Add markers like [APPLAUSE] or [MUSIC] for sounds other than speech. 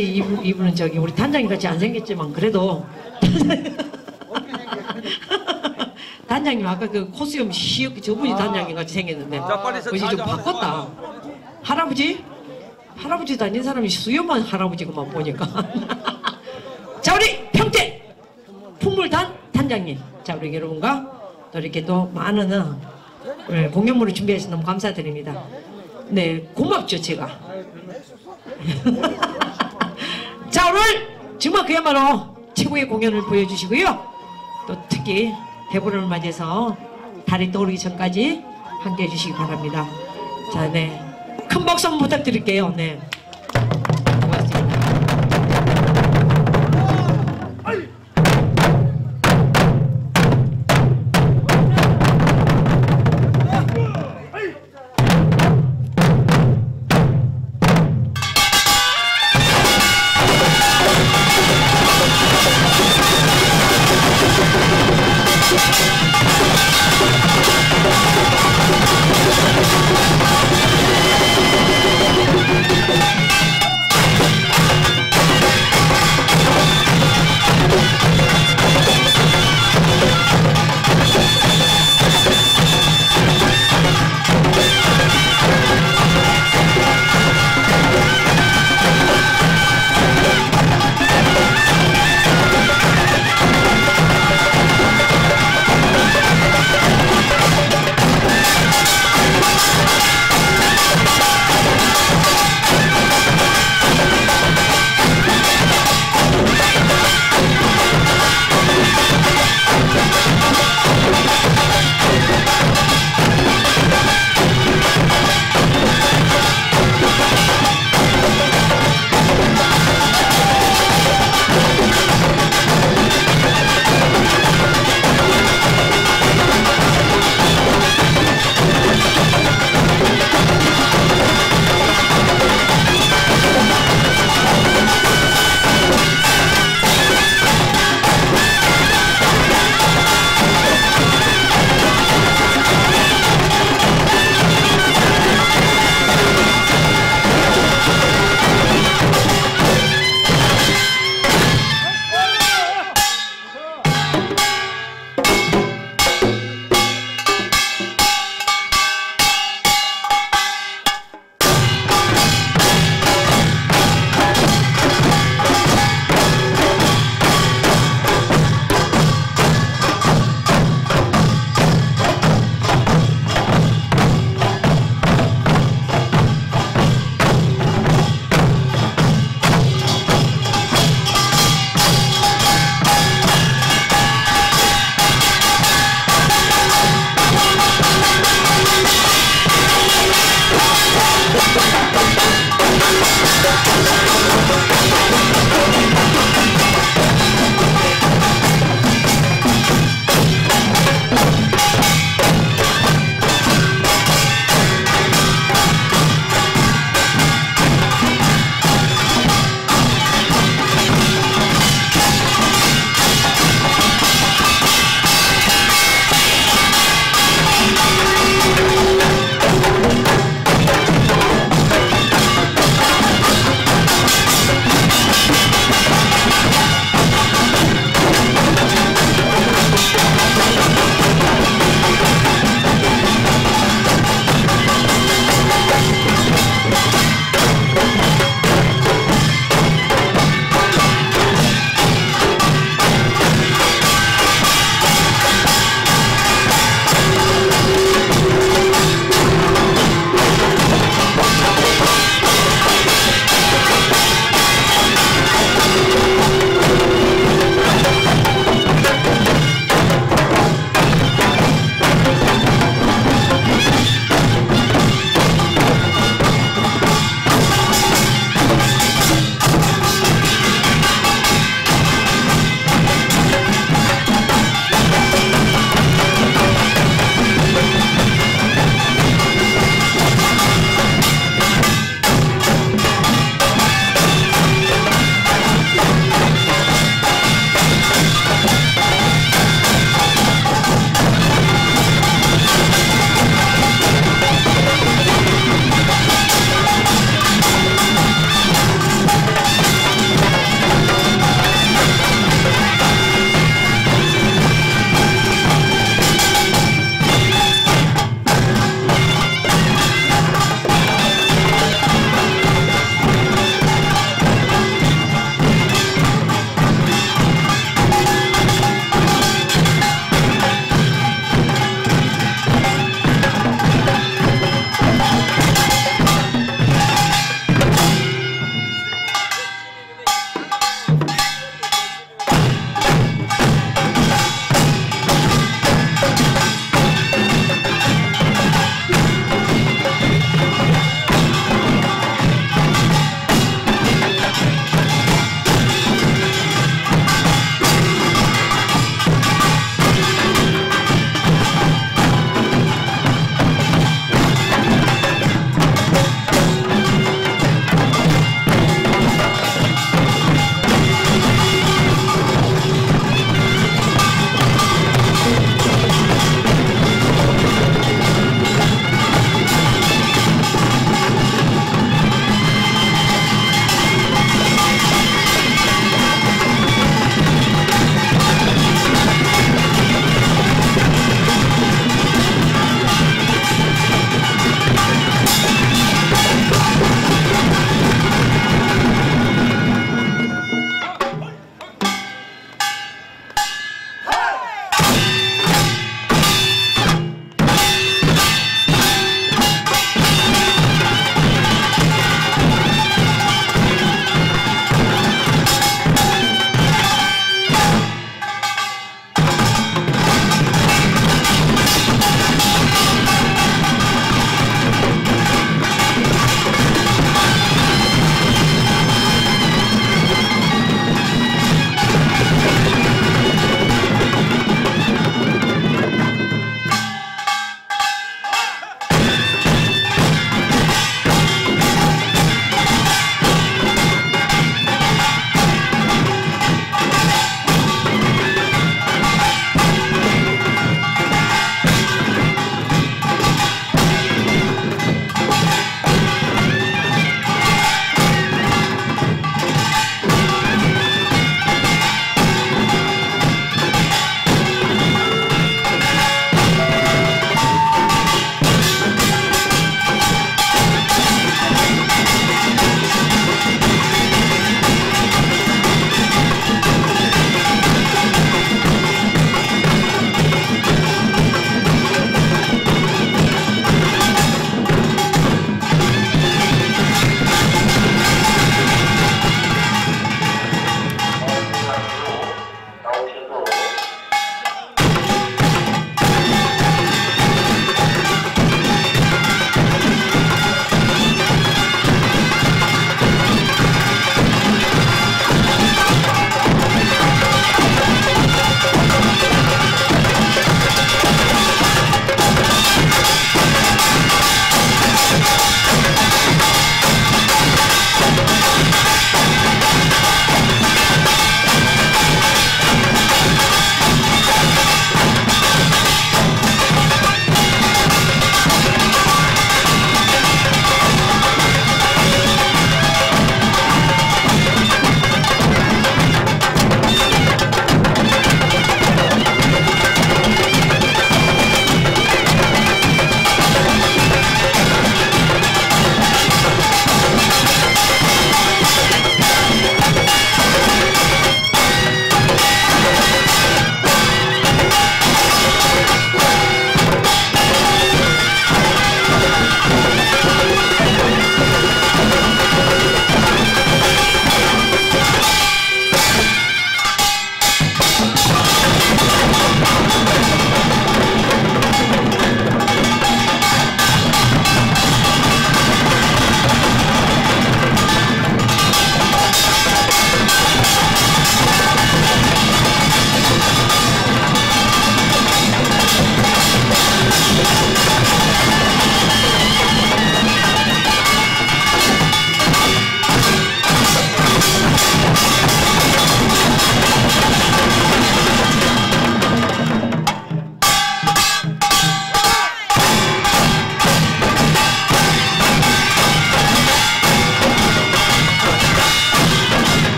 이분, 이분은 저기 우리 단장님 같이 안 생겼지만 그래도 [LAUGHS] 단장님 아까 그 코스염 시역 저분이 단장님 같이 생겼는데 자, 빨리 서- 어제 좀 자, 바꿨다. 할아버지? 할아버지도 아닌 사람이 수염만 할아버지구만 보니까. [LAUGHS] 자 우리 평택 풍물단 단장님. 자 우리 여러분과 또 이렇게 또 많은 어, 네, 공연물을 준비해서 너무 감사드립니다. 네 고맙죠 제가. 자 오늘 정말 그야말로 최고의 공연을 보여주시고요. 또 특히 대보름을 맞이해서 달이 떠오르기 전까지 함께 해 주시기 바랍니다. 자, 네. 큰 박수 부탁드릴게요. 네.